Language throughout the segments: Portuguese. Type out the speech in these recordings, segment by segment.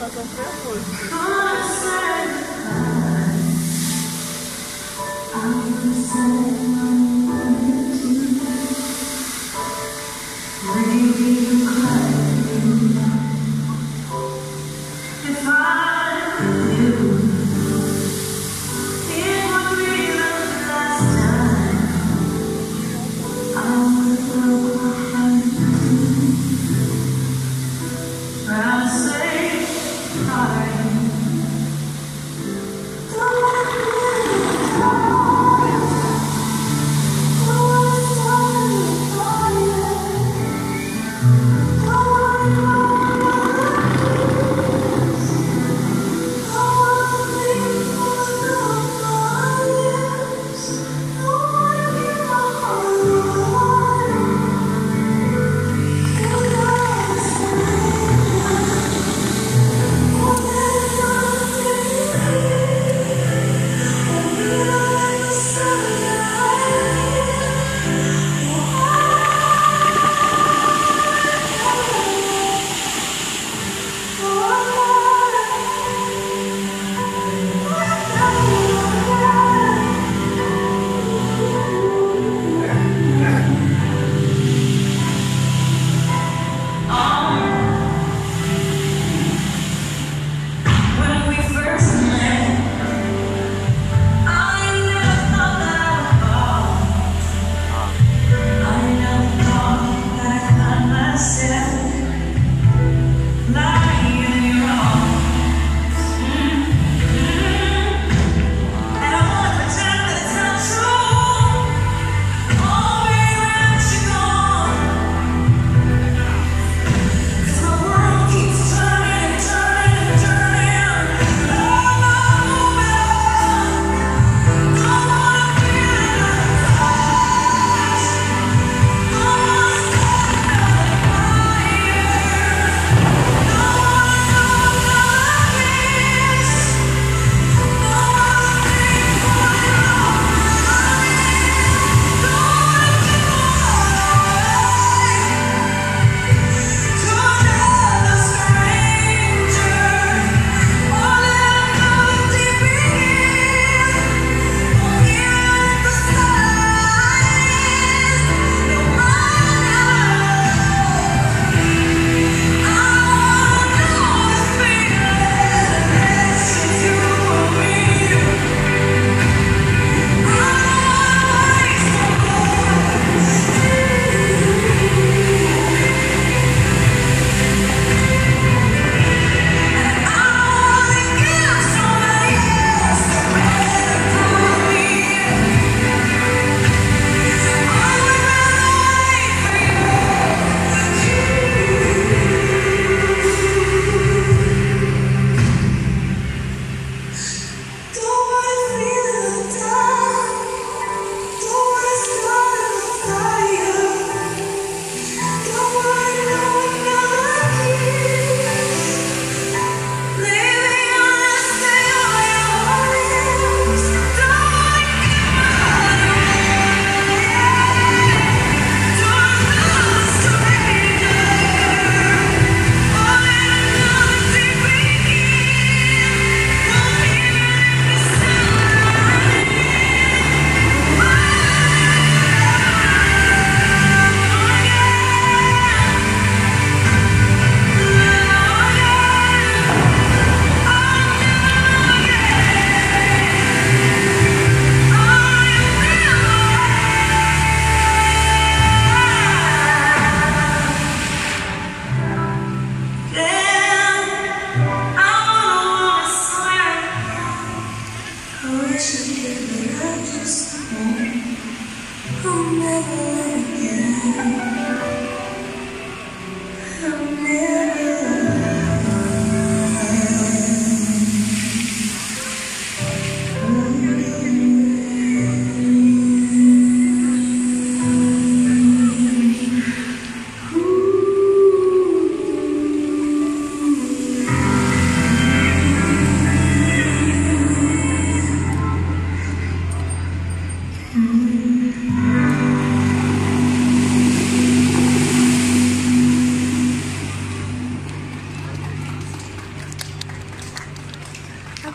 When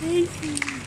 Thank you.